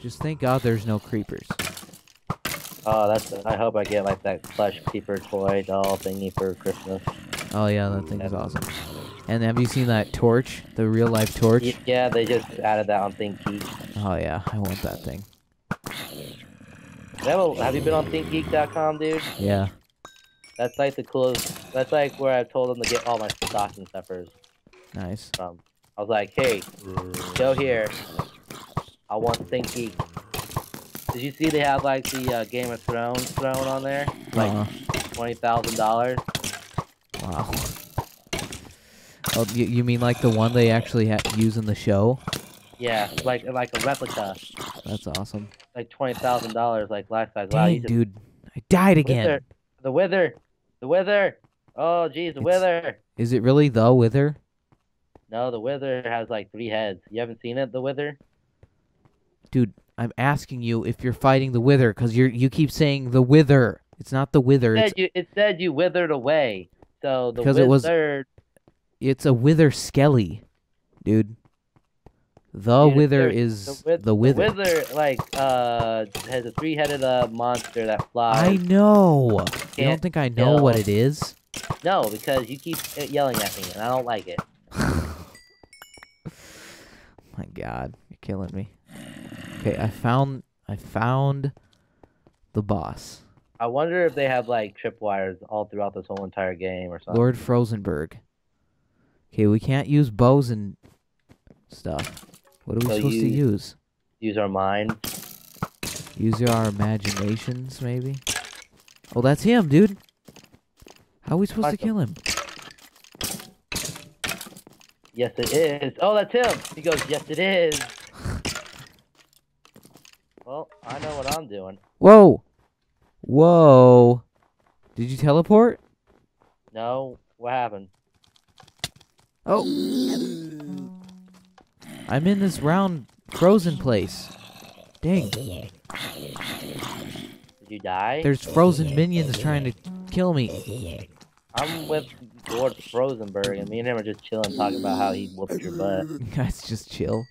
Just thank God there's no creepers. Oh, that's. I hope I get like that plush creeper toy doll thingy for Christmas. Oh yeah, that thing is awesome. And have you seen that torch? The real life torch? Yeah, they just added that on ThinkGeek. Oh yeah, I want that thing. Have, you been on ThinkGeek.com, dude? Yeah. That's like the coolest. That's like where I've told them to get all my stocking stuffers Nice. from. I was like, hey, go here. I want ThinkGeek. Did you see they have like the uh, Game of Thrones throne on there? Like Uh, twenty thousand dollars. wow. Oh, you, you mean like the one they actually ha- use in the show? Yeah, like like a replica, That's awesome. like twenty thousand dollars, like life size. Wow, Dang, dude. I died again. Wither. The wither. The wither. Oh, jeez, the It's- wither. Is it really the Wither? No, the wither has like three heads. You haven't seen it, the wither? Dude, I'm asking you if you're fighting the Wither, because you you keep saying the Wither. It's not the Wither. It said you, it said you withered away. So the Because it was- it's a Wither Skelly, dude. The Dude, Wither is the, wi- the Wither. The wither, like, uh, has a three-headed uh, monster that flies. I know. You don't think I know what it is? No, because you keep uh, yelling at me, and I don't like it. My God, you're killing me. Okay, I found I found the boss, I wonder if they have like tripwires all throughout this whole entire game or something. Lord Frozenberg. Okay, we can't use bows and stuff. What are we So supposed to use? Use our mind. Use our imaginations, maybe. Oh, that's him, dude. How are we supposed to him. kill him? Yes, it is. Oh, that's him. He goes, yes, it is. Well, I know what I'm doing. Whoa, whoa! Did you teleport? No, what happened? Oh, I'm in this round frozen place. Dang, Did you die? there's frozen minions trying to kill me. I'm with Lord Frozenberg, and me and him are just chilling, talking about how he whooped your butt. Guys, just chill.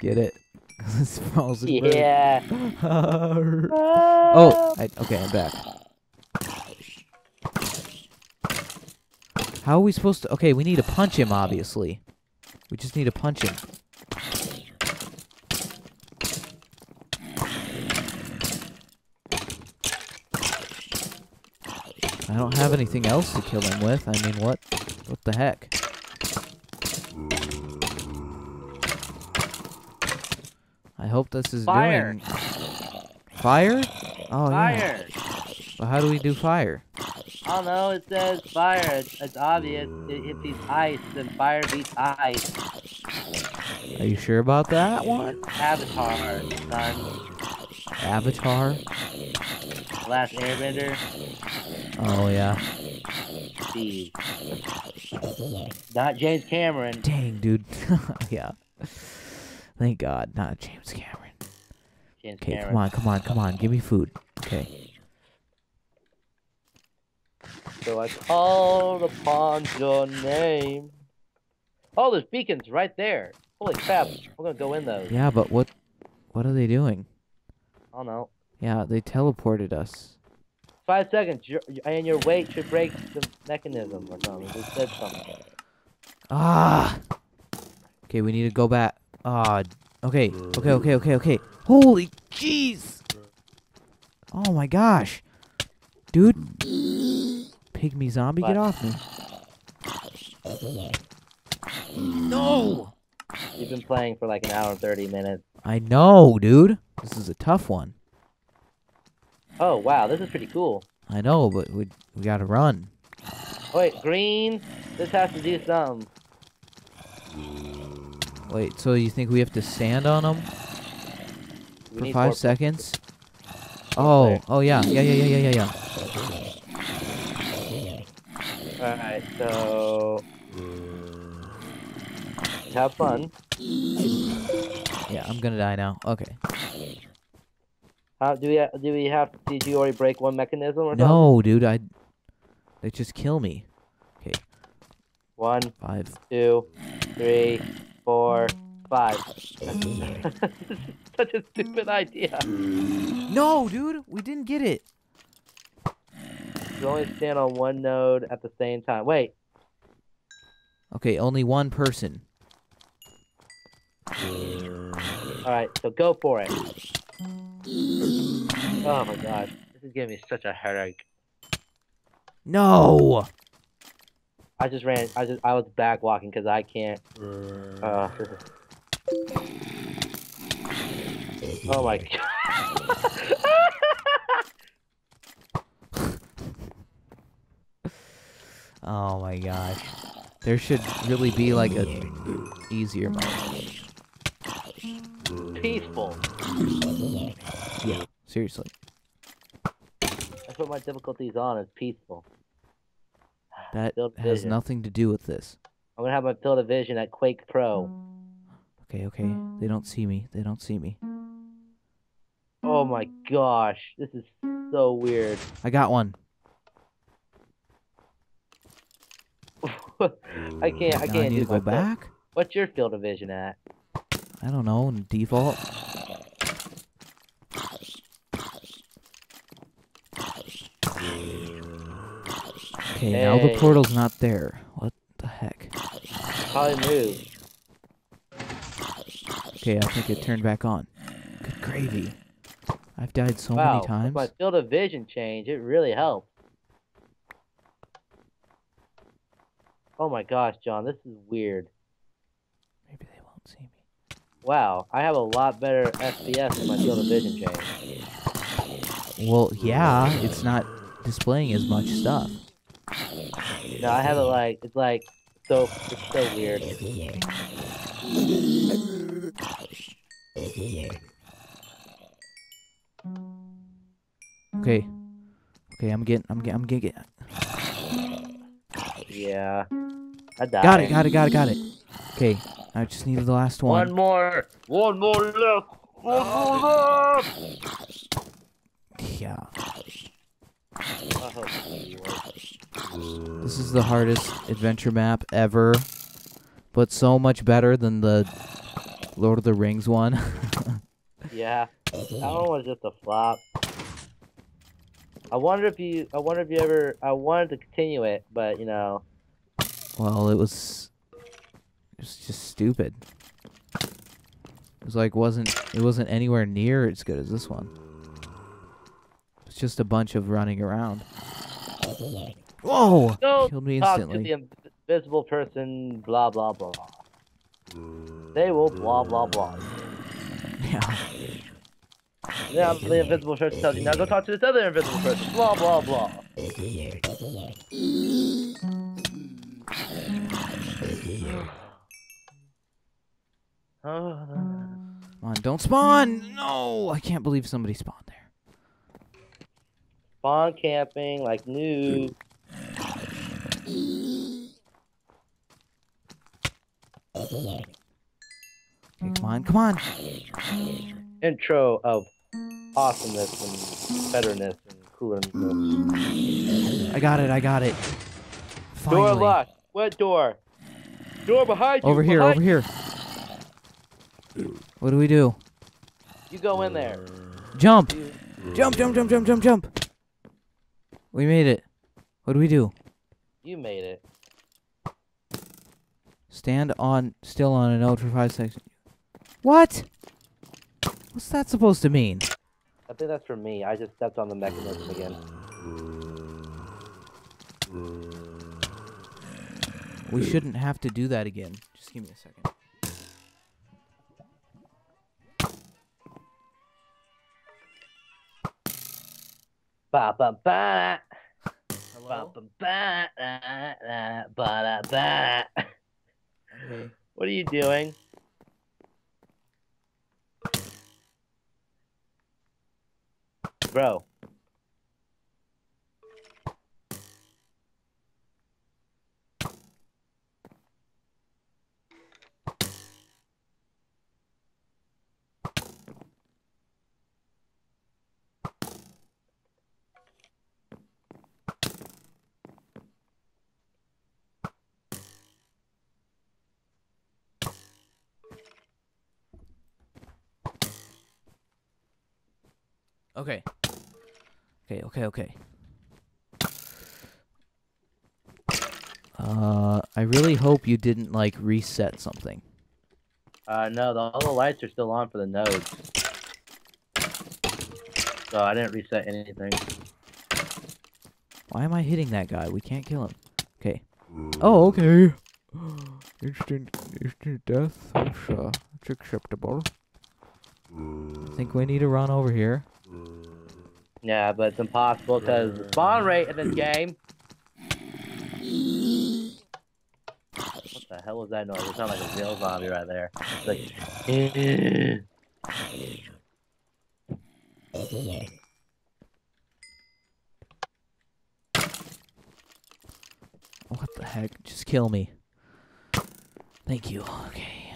Get it? Frozen. Yeah. oh, I, okay, I'm back. How are we supposed to? Okay, we need to punch him. Obviously, we just need to punch him. I don't have anything else to kill him with. I mean, what? What the heck? I hope this is Fire. doing fire. Oh yeah. Fire! Well, how do we do fire? I don't know, it says fire. It's, it's obvious. It, it beats ice, and fire beats ice. Are you sure about that one? Avatar, son. Avatar. Last Airbender. Oh yeah. Steve. Not James Cameron. Dang, dude. yeah. Thank God, not James Cameron. James Okay, Cameron. come on, come on, come on. Give me food. Okay. So I called upon your name. Oh, there's beacons right there. Holy crap. We're gonna go in those. Yeah, but what? What are they doing? I don't know. Yeah, they teleported us. Five seconds, your, and your weight should break the mechanism or something. It said something. Ah. Okay, we need to go back. Ah. okay. Okay. Okay. Okay. Okay. Holy jeez. Oh my gosh, dude. Pygmy zombie, get off me. No. You've been playing for like an hour and 30 minutes. I know, dude. This is a tough one. Oh, wow, this is pretty cool. I know, but we we gotta run. Wait, green? This has to do something. Wait, so you think we have to stand on them We for five seconds? Oh, there. oh yeah, yeah, yeah, yeah, yeah, yeah, yeah. Alright, so. Have fun. Yeah, I'm gonna die now. Okay. How do we do we have? Did you already break one mechanism or something? No, dude, I. They just kill me. Okay. One, Five. two, three, four, Five. this is such a stupid idea. No, dude, we didn't get it. You only stand on one node at the same time. Wait. Okay, only one person. Alright, so go for it. Oh my god. This is giving me such a headache. No. I just ran. I just. I was back walking because I can't. Uh, oh my god. Oh my gosh. There should really be like a easier mode. Peaceful. Yeah, seriously. That's what my difficulty is on. It's peaceful. That has nothing to do with this. I'm gonna have my field of vision at Quake Pro. Okay, okay. They don't see me. They don't see me. Oh my gosh, this is so weird. I got one. I can't. I Now can't I need do to go back. What's your field of vision at? I don't know. Default. Okay, now the portal's not there. What the heck? Probably move. Okay, I think it turned back on. Good gravy. I've died so wow, many times. my field of vision change, it really helped. Oh my gosh, John, this is weird. Maybe they won't see me. Wow, I have a lot better FPS in my field of vision change. Well, yeah, it's not displaying as much stuff. No, I have it like it's like so it's so weird. Okay. Okay, I'm getting, I'm getting, I'm getting, Yeah. I died. got it, got it, got it, got it. Okay, I just needed the last One one. more. One more left. One more left. Yeah, I hope it works. This is the hardest adventure map ever, but so much better than the Lord of the Rings one. Yeah. That one was just a flop. I wonder if you I wonder if you ever I wanted to continue it, but you know well, it was, it was just stupid. It was like wasn't it wasn't anywhere near as good as this one. It's just a bunch of running around. Whoa! Don't Killed me talk to the invisible person, blah blah blah. They will blah blah blah. Yeah. Now the invisible person tells you, now go talk to this other invisible person, blah blah blah. Oh, Come on, don't spawn! No! I can't believe somebody spawned there. Spawn camping like new. Okay, come on, come on! Intro of awesomeness and betterness and coolerness. I got it, I got it. Door locked. What door? Door behind you. Over here, over here. What do we do? You go in there. Jump! You- Jump, jump, jump, jump, jump, jump! We made it. What do we do? You made it. Stand on, still on a note for five seconds. What? What's that supposed to mean? I think that's for me. I just stepped on the mechanism again. We shouldn't have to do that again. Just give me a second. Ba ba ba. Hello? ba ba. da, uh, da, uh, Ba da ba. Okay. What are you doing? Bro. Okay. Okay, okay, okay. Uh, I really hope you didn't like reset something. Uh, no, the, all the lights are still on for the nodes. So I didn't reset anything. Why am I hitting that guy? We can't kill him. Okay. Oh, okay. Instant, instant death. That's, uh, that's acceptable. I think we need to run over here. Yeah, but it's impossible because the spawn rate in this game. What the hell was that noise? It sounded like a real zombie right there. It's like, What the heck? Just kill me. Thank you. Okay.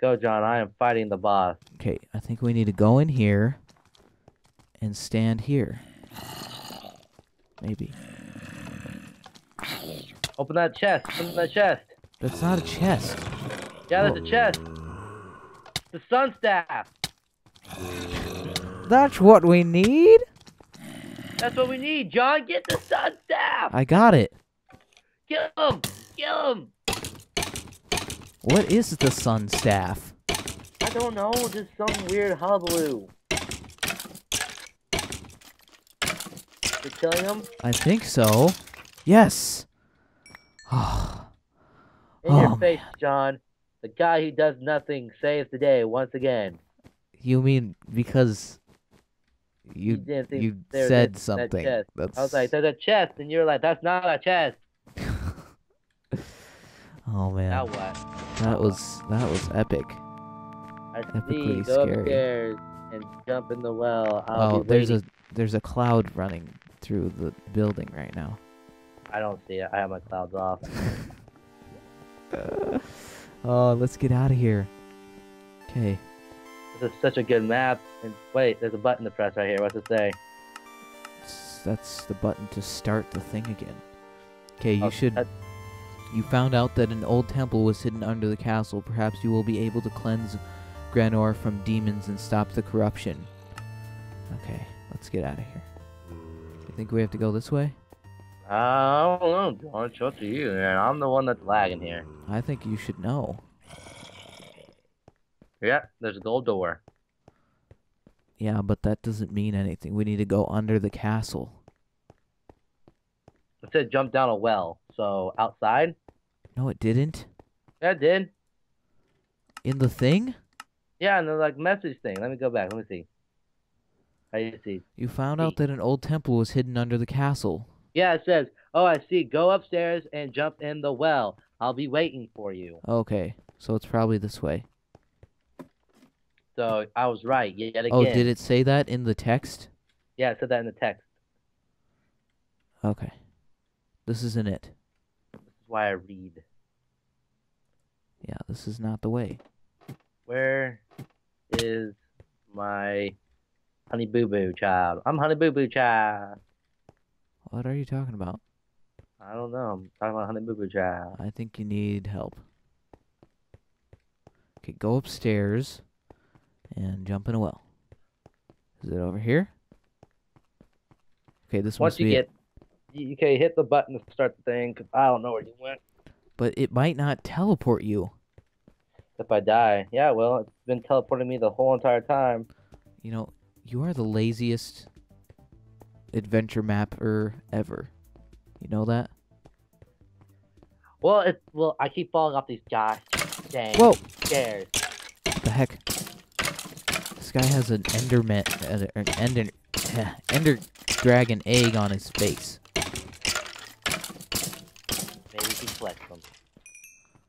go, John. I am fighting the boss. Okay, I think we need to go in here and stand here. Maybe. Open that chest. Open that chest. That's not a chest. Yeah, there's a chest. The sun staff. That's what we need? That's what we need, John. Get the sun staff. I got it. Kill him. Kill him. What is the sun staff? I don't know. Just some weird hullabaloo. You're killing him? I think so. Yes. Oh, In your Oh, face, John. The guy who does nothing saves the day once again. you mean because you didn't think you said that- that something? chest. That's I was like, there's a chest, and you're like, that's not a chest. oh man, Now what? that was that was epic. I Epically see. Go scary. upstairs and jump in the well. I'll oh, there's a there's a cloud running through the building right now. I don't see it. I have my clouds off. oh, let's get out of here. Okay. This is such a good map. And wait, there's a button to press right here. What's it say? That's the button to start the thing again. Okay, you Oh, should. that- You found out that an old temple was hidden under the castle. Perhaps you will be able to cleanse Granor from demons and stop the corruption. Okay, let's get out of here. Think we have to go this way? Uh, I don't know, John. It's up to you, man. I'm the one that's lagging here. I think you should know. Yeah, there's a gold door. Yeah, but that doesn't mean anything. We need to go under the castle. It said jump down a well. So outside? No, it didn't. Yeah, it did. In the thing? Yeah, and the like message thing. Let me go back. Let me see. You see? You found out that an old temple was hidden under the castle. Yeah, it says, "Oh, I see. Go upstairs and jump in the well. I'll be waiting for you." Okay, so it's probably this way. So I was right yet again. Oh, did it say that in the text? Yeah, it said that in the text. Okay. This isn't it. This is why I read. Yeah, this is not the way. Where is my honey boo boo child? I'm honey boo boo child. What are you talking about? I don't know. I'm talking about honey boo boo child. I think you need help. Okay, go upstairs and jump in a well. Is it over here? Okay, this Once must you be get, you okay, hit the button to start the thing. 'cause I don't know where you went. But it might not teleport you. If I die, yeah, well, it's been teleporting me the whole entire time. You know, you are the laziest adventure mapper ever. You know that? Well, it's well, I keep falling off these gosh dang Whoa! stairs. What the heck? This guy has an enderman, uh, an ender, ender dragon egg on his face. Maybe we can flex them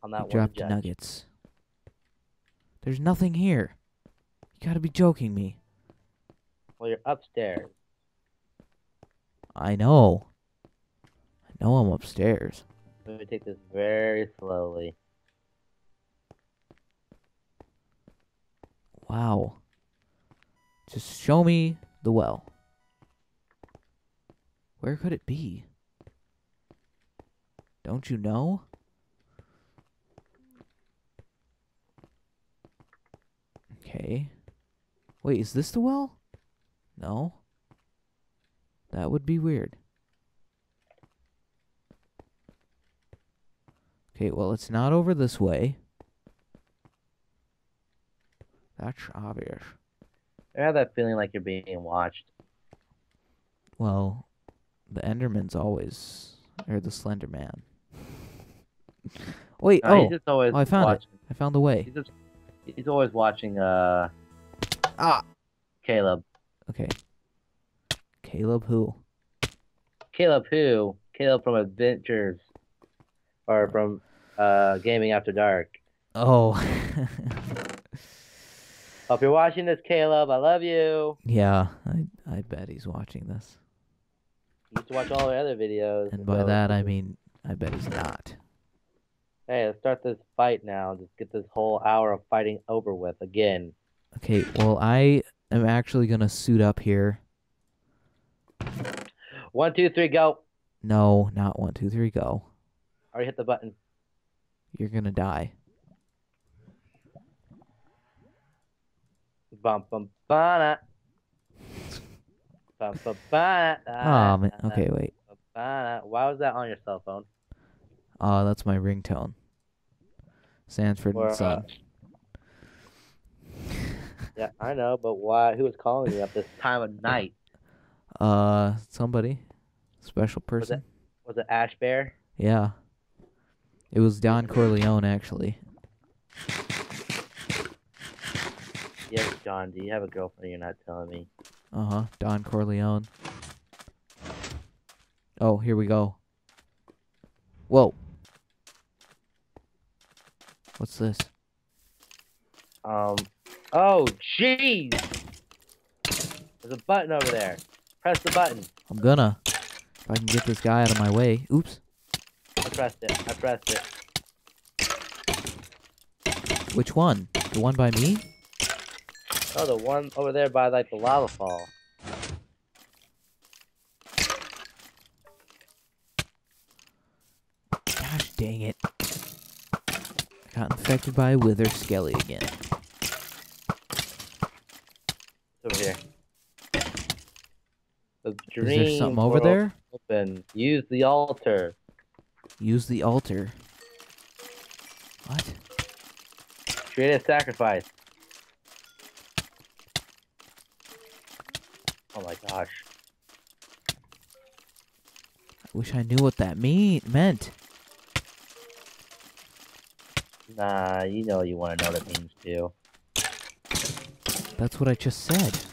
on that He one dropped judge. nuggets. There's nothing here. You gotta be joking me. Well, you're upstairs. I know. I know I'm upstairs. Let me take this very slowly. Wow. Just show me the well. Where could it be? Don't you know? Okay. Wait, is this the well? No. That would be weird. Okay, well, it's not over this way. That's obvious. I have that feeling like you're being watched. Well, the Enderman's always, or the Slender Man. Wait, No, oh, he's just always oh, I found it. I found the way. He's just he's always watching uh Ah. Caleb. Okay. Caleb who? Caleb who? Caleb from Adventures or from uh Gaming After Dark. Oh. Hope you're watching this, Caleb. I love you. yeah, I I bet he's watching this. You used to watch all our other videos. And by so- that I mean I bet he's not. Hey, let's start this fight now. Just get this whole hour of fighting over with again. Okay, well I am actually gonna suit up here. One, two, three, go. No, not one, two, three, go. Already hit the button. You're gonna die. Bum bum ba Bum bum ba Oh man. Okay, wait. Why was that on your cell phone? Uh, that's my ringtone. Sanford Or, and Son. Yeah, I know, but why? Who was calling you at this time of night? Uh, somebody, special Was it? person. Was it Ash Bear? Yeah. It was Don Corleone actually. Yes, John. Do you have a girlfriend? You're not telling me. Uh huh. Don Corleone. Oh, here we go. Whoa. What's this? Um. Oh, jeez. There's a button over there. Press the button. I'm gonna. If I can get this guy out of my way. Oops. I pressed it. I pressed it. Which one? The one by me? Oh, the one over there by like the lava fall. Gosh dang it. I got infected by a wither skelly again. It's over here. The Is there something over there? Open. Use the altar. Use the altar. What? Create a sacrifice. Oh my gosh. I wish I knew what that mean meant. Nah, you know you want to know what it means too. That's what I just said.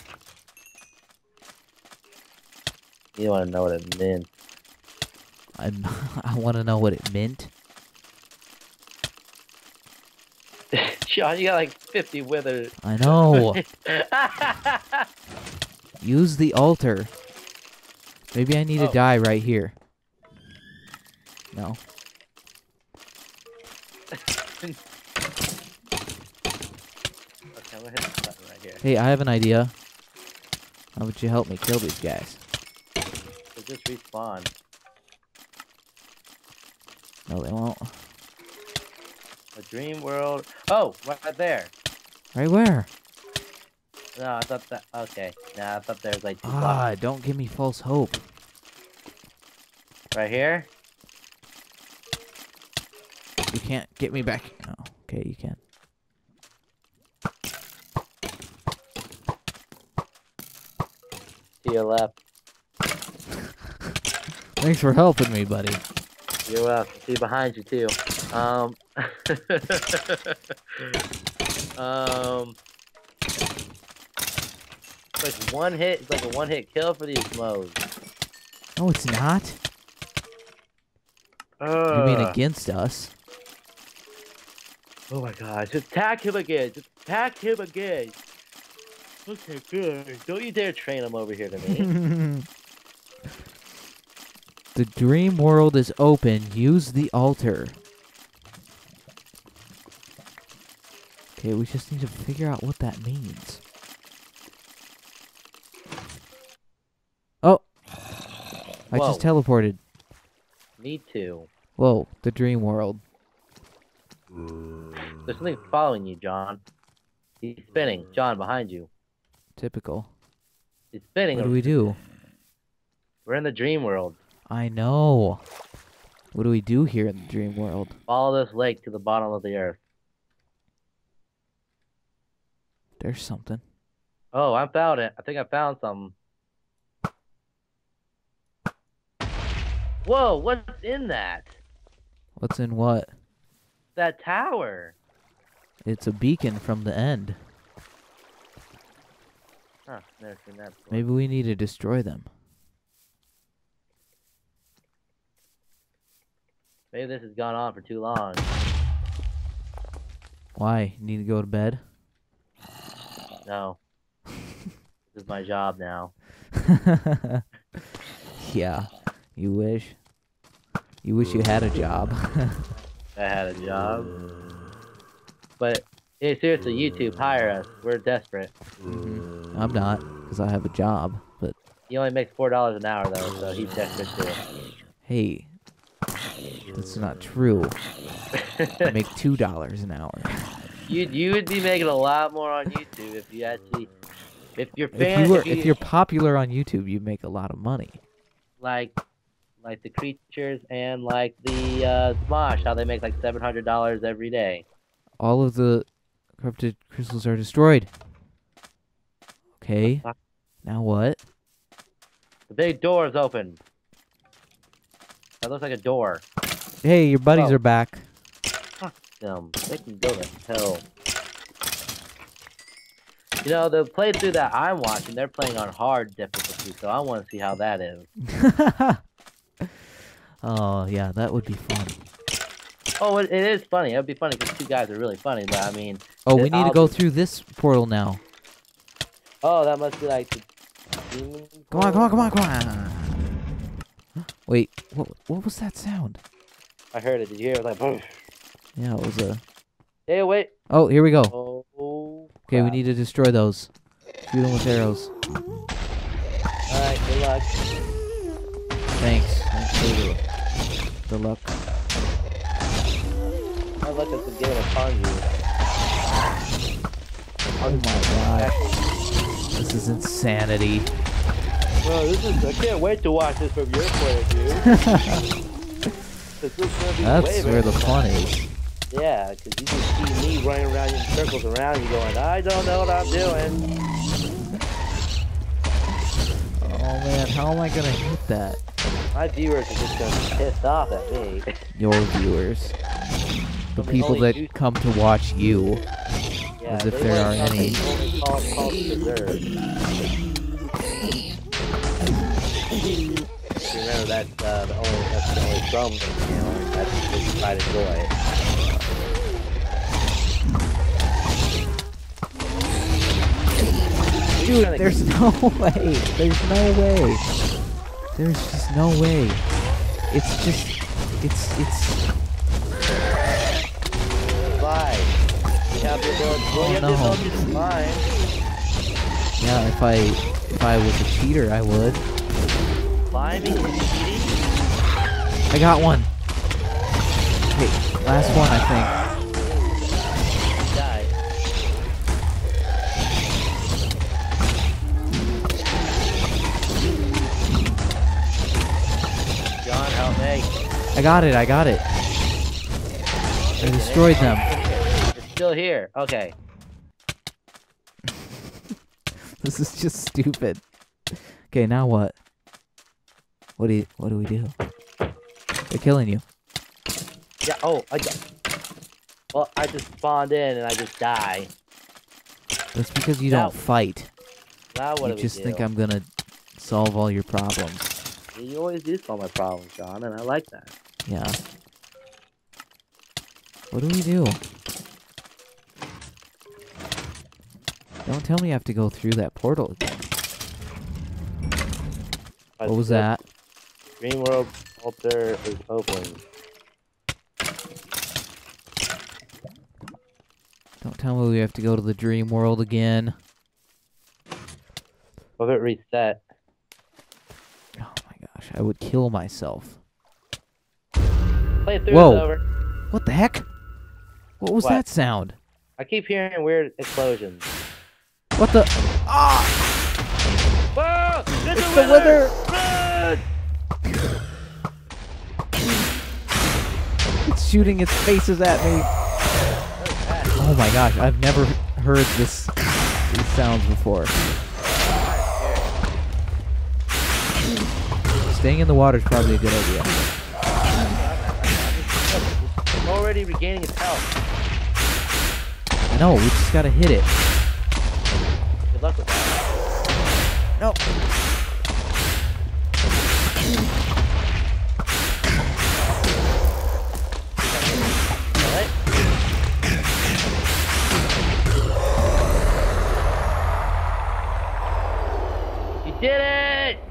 You want to know what it meant. I'm I want to know what it meant. Sean, you got like 50 withers. I know. Use the altar. Maybe I need to Oh. die right here. No. Okay, I'm gonna hit this button right here. Hey, I have an idea. How would you help me kill these guys? So just respawn. No, they won't. A dream world. Oh, right there. Right where? No, I thought that. Okay. Nah, I thought there was like two Ah, blocks. don't give me false hope. Right here. You can't get me back. Oh, okay, you can. To your left. Thanks for helping me, buddy. You're welcome. See behind you too. Um. um. It's like one hit. It's like a one hit kill for these modes. No, it's not. You mean against us? Oh my gosh! Just attack him again. Just attack him again. Okay, good. Don't you dare train him over here to me. the dream world is open. Use the altar. Okay, we just need to figure out what that means. Oh! I just teleported. me too. Whoa, the dream world. There's something following you, John. He's spinning. John, behind you. Typical. He's spinning. What do we do? We're in the dream world. I know. What do we do here in the dream world? Follow this lake to the bottom of the earth. There's something. Oh, I found it. I think I found something. Whoa, what's in that? What's in what? That tower. It's a beacon from the end. Huh, never seen that before. Maybe we need to destroy them. Maybe this has gone on for too long. Why? You Need to go to bed? No. this is my job now. yeah. You wish. You wish you had a job. I had a job. But hey, seriously, YouTube, hire us. We're desperate. Mm-hmm. I'm not, because I have a job. But He only makes four dollars an hour though, so he's desperate too. hey, that's not true. I make two dollars an hour. You you would be making a lot more on YouTube if you actually if your If you were, if you're popular on YouTube, you make a lot of money. like like the creatures and like the uh, Smosh, how they make like seven hundred dollars every day. All of the corrupted crystals are destroyed. Okay. Now what? The big door is open. That looks like a door. Hey, your buddies Oh. are back. Fuck Them. They can go to hell. You know, the playthrough that I'm watching, they're playing on hard difficulty, so I want to see how that is. oh yeah, that would be fun. Oh, it, it is funny. It would be funny because two guys are really funny, but I mean, Oh, we need to go through this portal now. oh, that must be like the Come on, come on, come on, come on. Wait, what? What was that sound? I heard it. Did you hear it? Like, "Poof." Yeah, it was a. hey, wait. Oh, here we go. Oh, Okay, we need to destroy those. Shoot them with arrows. All right, good luck. Thanks. Thanks for the, the luck. I look at the game upon you. Oh my god. This is insanity. Well, this is. I can't wait to watch this from your point of view. 'Cause this is gonna be way That's where the fun is. Yeah, because you can see me running around in circles around you, going, I don't know what I'm doing. Oh man, how am I gonna hit that? My viewers are just gonna be pissed off at me. Your viewers. The people that two- come to watch you. Yeah, As if there are any. Called preserved. Remember that's uh, the only that's the only drum you know, that's you try to enjoy. Dude, there's no way. There's no way. There's just no way. It's just. It's. It's. Fly. You have the ability. Well, you have Oh, no. ability to fly. Yeah, if I. If I was a cheater, I would. Climbing is cheating. I got one. Okay, last one, I think. Die. John, help me. I got it, I got it. I destroyed them. It's still here. Okay. This is just stupid. Okay, now what? What do you, what do we do? They're killing you. Yeah. Oh, I. Well, I just spawned in and I just die. That's because you Now- don't fight. Now what You do just think I'm gonna solve all your problems. You always do solve my problems, John, and I like that. Yeah. What do we do? Don't tell me I have to go through that portal again. What was that? Dream World Altar is open. Don't tell me we have to go to the dream world again. Will it reset? Oh my gosh, I would kill myself. Playthrough Whoa. over. What the heck? What was What? that sound? I keep hearing weird explosions. What the? Ah! Whoa! There's It's the wither! wither! Run! It's shooting its faces at me. Oh my gosh, I've never heard this these sounds before. Staying in the water is probably a good idea. It's already regaining its health. I know, we just gotta hit it. Good luck with that. No.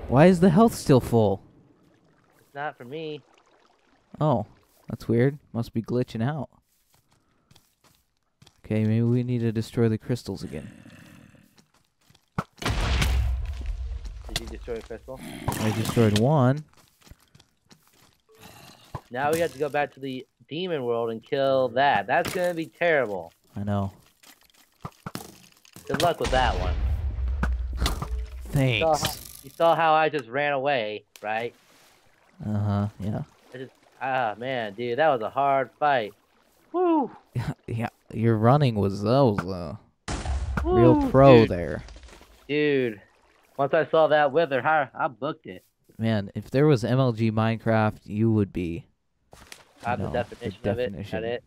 Why is the health still full? It's not for me. Oh, that's weird. Must be glitching out. Okay, maybe we need to destroy the crystals again. Did you destroy a crystal? I destroyed one. Now we have to go back to the demon world and kill that. That's gonna be terrible. I know. Good luck with that one. You saw, how, Thanks. You saw how I just ran away, right? Uh huh. Yeah. I just ah man, dude, that was a hard fight. Woo! Yeah. Your running was that was uh, real pro dude, there, Dude, once I saw that wither, I, I booked it. man. If there was MLG Minecraft, you would be. I have the the definition of it. Got it.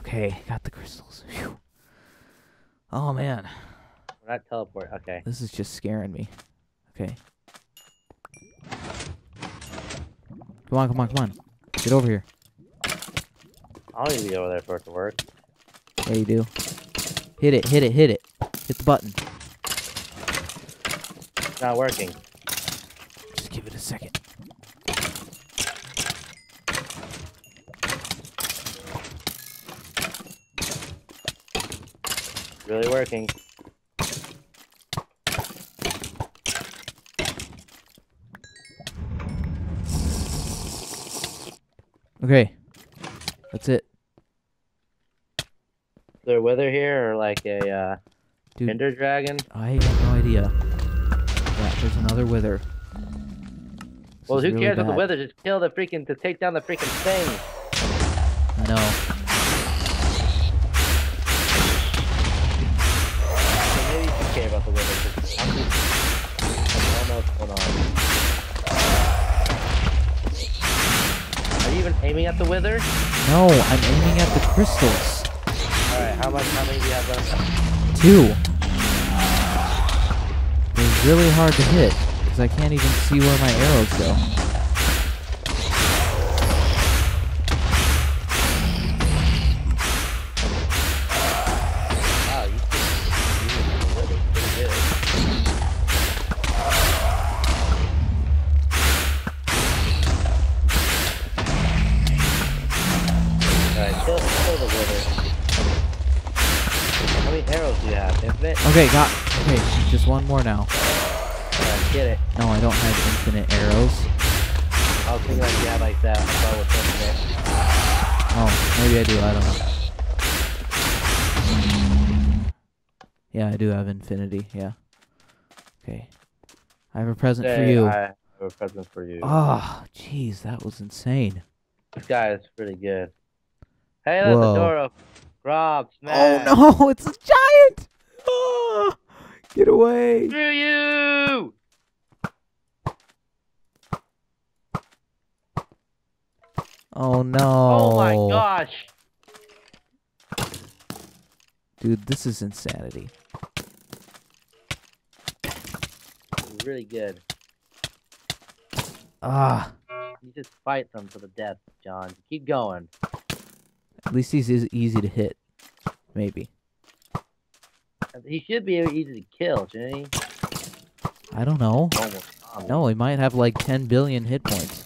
Okay, got the crystals. Phew. Oh man, not teleport. Okay. this is just scaring me. Okay. Come on, come on, come on. Get over here. I don't need to be over there for it to work. Yeah, you do. Hit it, hit it, hit it. Hit the button. It's not working. Just give it a second. Really working. Okay. That's it. Is there a wither here or like a uh, Dude. Ender dragon? I have no idea. Yeah, there's another wither. This Well, who really cares about the wither? Just kill the freaking to take down the freaking thing. Crystals. All right. How much? How many do you have left? Two. They're really hard to hit because I can't even see where my arrows go. One more now. Alright, get it. No, I don't have infinite arrows. I was thinking like you had like that. I thought infinite. Oh, maybe I do. I don't know. Yeah, I do have infinity. Yeah. Okay. I have a present for you. I have a present for you. Oh, jeez, that was insane. This guy is pretty good. Hey, there's Whoa. the door open. Rob, smash. Oh no, it's a giant! Ah, get away! Screw you! Oh no! Oh my gosh! Dude, this is insanity. Really good. Ah, You just fight them to the death, John. Keep going. at least he's is easy to hit. Maybe. He should be easy to kill, shouldn't he? I don't know. Almost. almost. No, he might have like 10 billion hit points.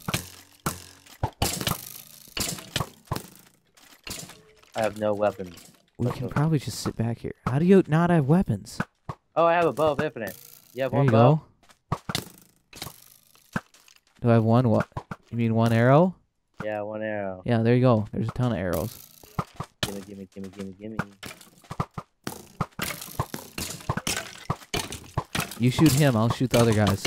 I have no weapons. We can okay. probably just sit back here. How do you not have weapons? Oh, I have a bow of infinite. You have There one you bow? go. Do I have one what? You mean one arrow? Yeah, one arrow. Yeah, there you go. There's a ton of arrows. Gimme, gimme, gimme, gimme, gimme. You shoot him. I'll shoot the other guys.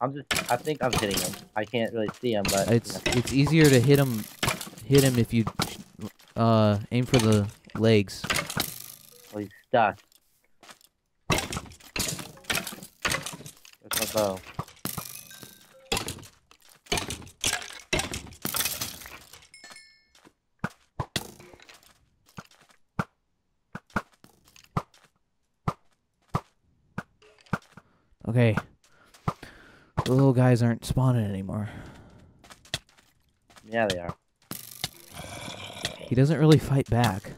I'm just. I think I'm hitting him. I can't really see him, but It's it's easier to hit him, hit him if you, uh, aim for the legs. well, he's stuck. Where's my bow? Okay. The little guys aren't spawning anymore. Yeah, they are. He doesn't really fight back.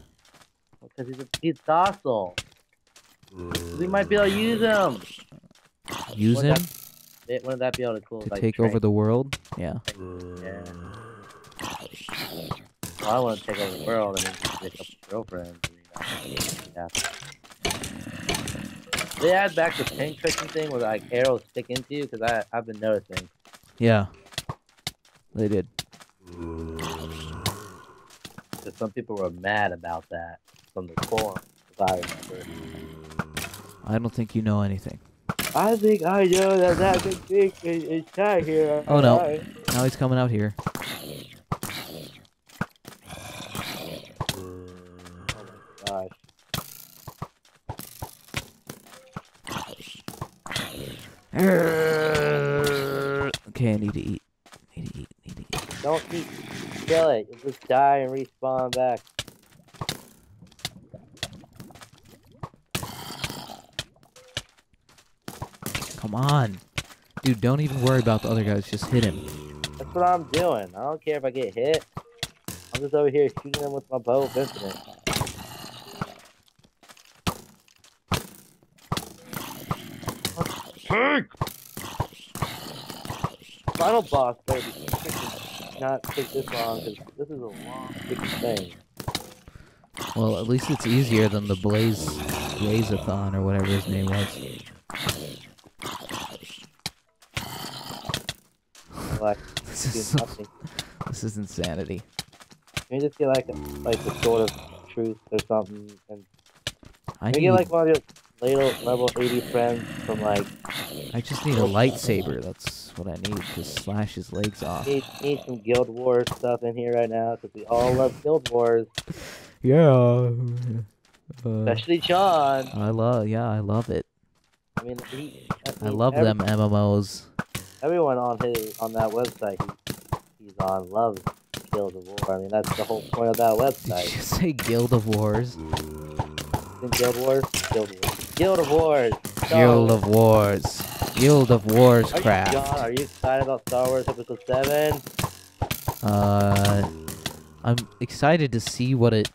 Because he's a, he's docile. We might be able to use him. Use What him that- wouldn't that be able to cool? to like, take train? over the world. Yeah. Yeah. Well, I want to take over the world. I mean, just pick up girlfriends. You know. Yeah. They add back the pin cushion thing where like arrows stick into you because I I've been noticing. Yeah. They did. Because some people were mad about that from the forum. If I remember. I don't think you know anything. I think I know that that big thing is, is tied here. Oh, no. Now he's coming out here. Okay, I need to eat. Need to eat. Need to eat. Don't eat. Kill it. You'll just die and respawn back. Come on. Dude, don't even worry about the other guys. Just hit him. That's what I'm doing. I don't care if I get hit. I'm just over here shooting them with my bow of infinite. Final boss better be freaking not take this long because this is a long freaking thing. Well, at least it's easier than the Blaze Blazeathon or whatever his name was. Like, This is nothing. this is insanity. Can you just get like a, like the sword of truth or something and I Can need you get like one of your little level 80 friends from like I just need a lightsaber. That's what I need to slash his legs off. need, need some Guild Wars stuff in here right now because we all love Guild Wars, Yeah. Uh, especially John. I love yeah, I love it. I mean, he, I mean, love every- them MMOs. Everyone on his on that website he, he's on loves Guild of War. I mean, that's the whole point of that Did website. you say Guild of Wars? Guild Wars, Guild Wars, Guild of Wars. Guild of Wars. Guild of Wars Are you, craft. John, are you excited about Star Wars Episode Seven? Uh, I'm excited to see what it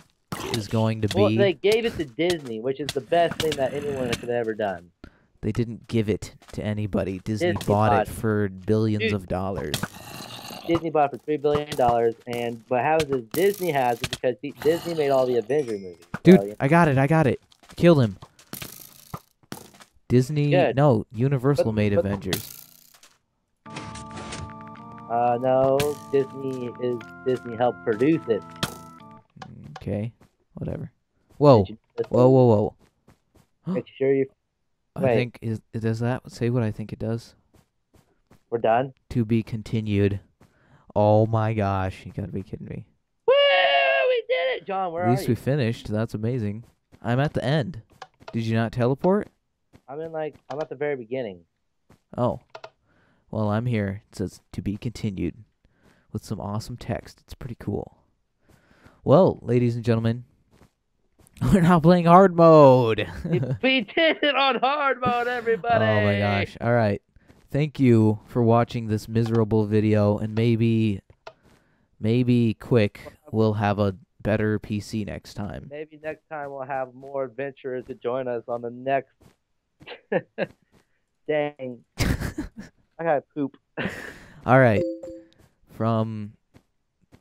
is going to be. Well, they gave it to Disney, which is the best thing that anyone could have ever done. They didn't give it to anybody. Disney, Disney bought bought it for billions Dude. of dollars. Disney bought it for three billion dollars, and what happens is Disney has it because Disney made all the Avenger movies. Dude, So, you- I got it. I got it. Killed him. Disney, Good. no, Universal But- made but- Avengers. uh, no, Disney is Disney helped produce it. Okay, whatever. Whoa, whoa, whoa, whoa. Make sure you I Wait. think is does that say what I think it does? we're done. To be continued. Oh my gosh, you gotta be kidding me. Woo! We did it, John. Where At least we finished. That's amazing. I'm at the end. Did you not teleport? I'm in like I'm at the very beginning. Oh. Well, I'm here. It says to be continued with some awesome text. It's pretty cool. Well, ladies and gentlemen, we're now playing hard mode. we did it on hard mode, everybody. Oh my gosh. All right. Thank you for watching this miserable video and maybe maybe quick we'll have a better PC next time. Maybe next time we'll have more adventurers to join us on the next. Dang, I got to poop. All right. From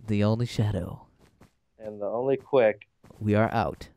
the only shadow, And the only quick. we are out.